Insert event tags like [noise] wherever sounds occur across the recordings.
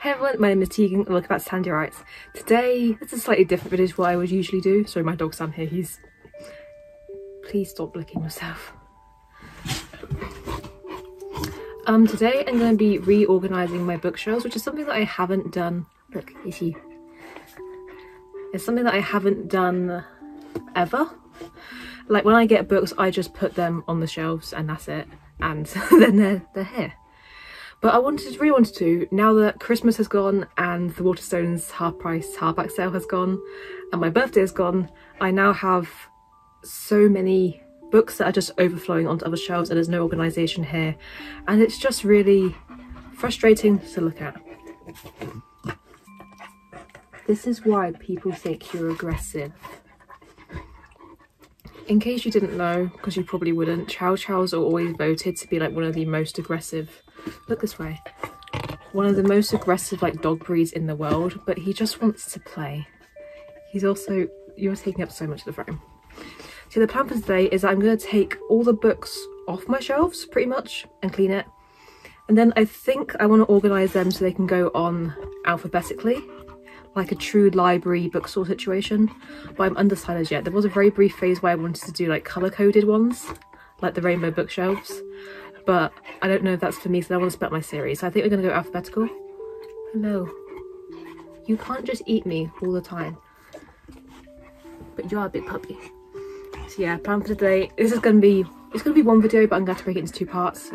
Hey everyone, my name is Tegan and welcome back to Tande Writes. Today, it's a slightly different video to what I would usually do. Sorry, my dog Sam here, he's... Please stop licking yourself. Um, today I'm going to be reorganising my bookshelves, which is something that I haven't done... Look, is he? It's something that I haven't done ever. Like when I get books, I just put them on the shelves and that's it. And [laughs] then they're, they're here. But I wanted, really wanted to, now that Christmas has gone and the Waterstones half price hardback sale has gone and my birthday has gone, I now have so many books that are just overflowing onto other shelves and there's no organisation here. And it's just really frustrating to look at. This is why people think you're aggressive. In case you didn't know, because you probably wouldn't, Chow Chows are always voted to be like one of the most aggressive look this way one of the most aggressive like dog breeds in the world but he just wants to play. He's also you're taking up so much of the frame. So the plan for today is i'm going to take all the books off my shelves pretty much and clean it. And then i think i want to organize them so they can go on alphabetically like a true library bookstore situation but i'm undecided yet there was a very brief phase where i wanted to do like color coded ones like the rainbow bookshelves but I don't know if that's for me, so I want to split my series. So I think we're going to go alphabetical. Hello. You can't just eat me all the time. But you are a big puppy. So yeah, plan for today. This is to be, it's to be one video, but I'm to break it into two parts.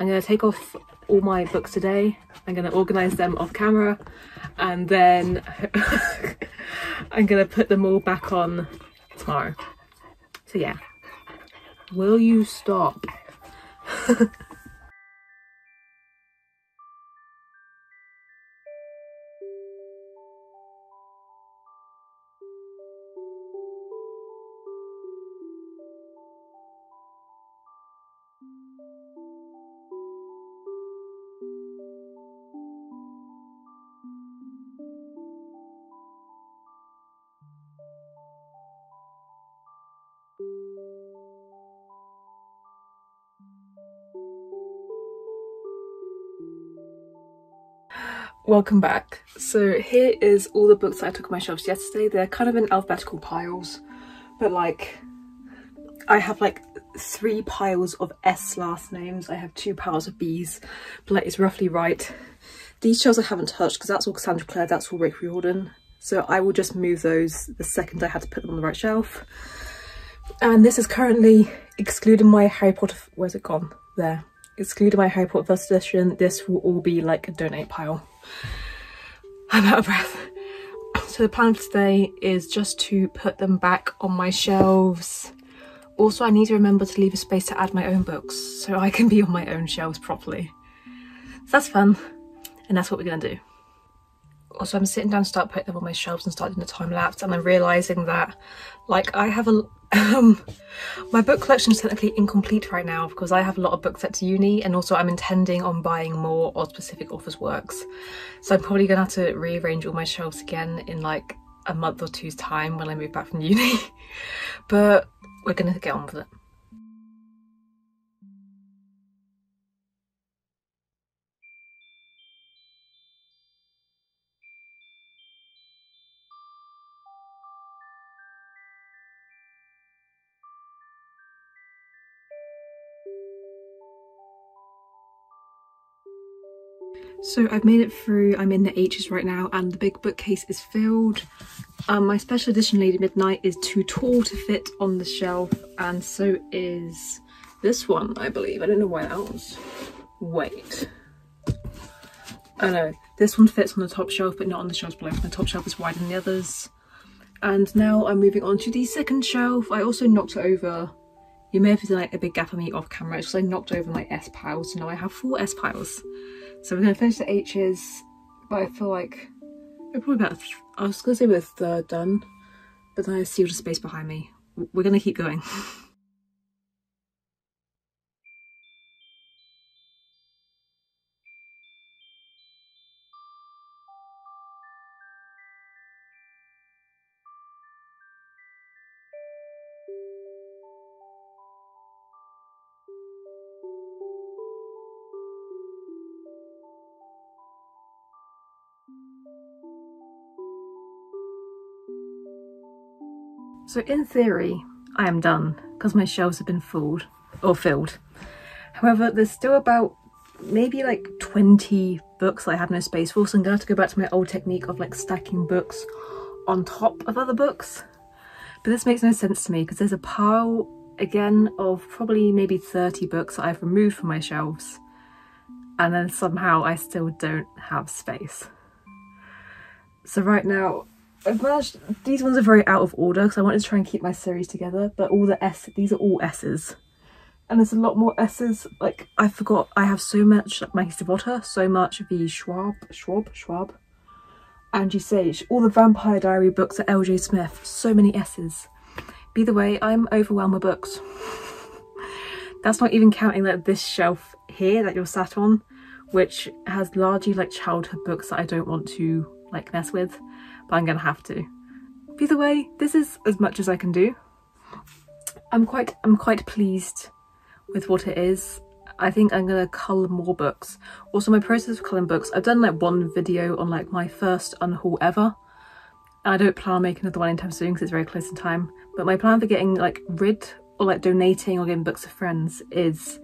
I'm to take off all my books today. I'm going to organise them off camera. And then [laughs] I'm going to put them all back on tomorrow. So yeah. Will you stop? [laughs] Welcome back. So here is all the books that I took off my shelves yesterday. They're kind of in alphabetical piles, but like I have like three piles of S last names. I have two piles of B's, but like it's roughly right. These shelves I haven't touched because that's all Cassandra Clare, that's all Rick Riordan. So I will just move those the second I had to put them on the right shelf. And this is currently excluding my Harry Potter, where's it gone? There. Excluding my Harry Potter first edition, this will all be like a donate pile. I'm out of breath. So the plan for today is just to put them back on my shelves. Also, I need to remember to leave a space to add my own books so I can be on my own shelves properly. So that's fun, and that's what we're gonna do. Also, I'm sitting down to start putting them on my shelves and starting the time lapse, and I'm realizing that, like, I have a um, my book collection is technically incomplete right now because I have a lot of books at uni and also I'm intending on buying more of specific authors' works. So I'm probably gonna have to rearrange all my shelves again in like a month or two's time when I move back from uni. [laughs] but we're gonna get on with it. So I've made it through, I'm in the H's right now and the big bookcase is filled. Um, my special edition Lady Midnight is too tall to fit on the shelf and so is this one, I believe. I don't know why that was. Wait. Oh no, this one fits on the top shelf but not on the shelves below. The top shelf is wider than the others. And now I'm moving on to the second shelf. I also knocked it over you may have seen like a big gap on me off camera because I knocked over my S piles, so now I have four S piles. So we're to finish the H's, but I feel like we're probably about, I was to say we're third done, but then I see the space behind me. We're going to keep going. [laughs] So in theory, I am done because my shelves have been filled or filled. However, there's still about maybe like 20 books that I have no space for, so I'm gonna have to go back to my old technique of like stacking books on top of other books. But this makes no sense to me because there's a pile again of probably maybe 30 books that I've removed from my shelves and then somehow I still don't have space. So right now I've managed, these ones are very out of order because I wanted to try and keep my series together, but all the S, these are all S's. And there's a lot more S's, like I forgot, I have so much like Maggie Stiefvater, so much V Schwab, Schwab, Schwab, Angie Sage, all the Vampire Diary books at LJ Smith, so many S's. By the way, I'm overwhelmed with books. [laughs] That's not even counting like this shelf here that you're sat on, which has largely like childhood books that I don't want to like mess with but I'm gonna have to. Either way, this is as much as I can do. I'm quite I'm quite pleased with what it is. I think I'm gonna cull more books. Also my process of culling books, I've done like one video on like my first unhaul ever. I don't plan on making another one anytime soon because it's very close in time. But my plan for getting like rid or like donating or giving books to friends is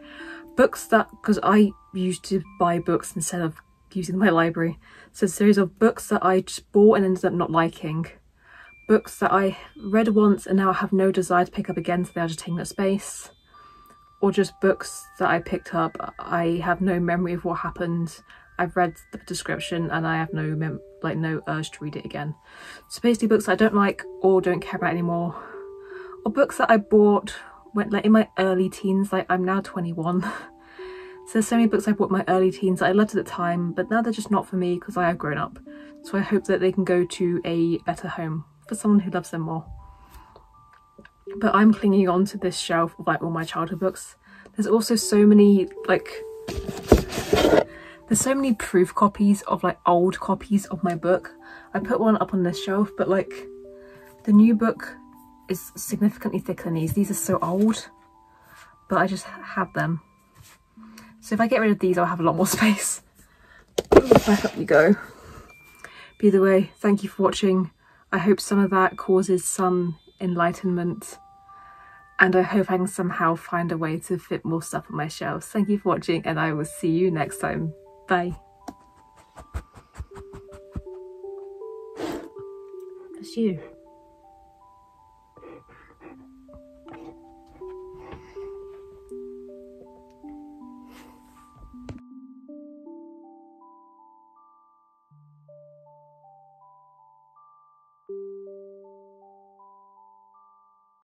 books that, because I used to buy books instead of using my library. So a series of books that I just bought and ended up not liking. Books that I read once and now have no desire to pick up again so they are just taking up space. Or just books that I picked up, I have no memory of what happened. I've read the description and I have no like no urge to read it again. So basically books I don't like or don't care about anymore. Or books that I bought when like in my early teens, like I'm now 21. [laughs] So there's so many books I bought my early teens that I loved at the time, but now they're just not for me because I have grown up. So I hope that they can go to a better home for someone who loves them more. But I'm clinging on to this shelf of like all my childhood books. There's also so many like there's so many proof copies of like old copies of my book. I put one up on this shelf, but like the new book is significantly thicker than these. These are so old, but I just have them. So if I get rid of these, I'll have a lot more [laughs] space. Back up you go. By the way, thank you for watching. I hope some of that causes some enlightenment and I hope I can somehow find a way to fit more stuff on my shelves. Thank you for watching and I will see you next time. Bye. That's you.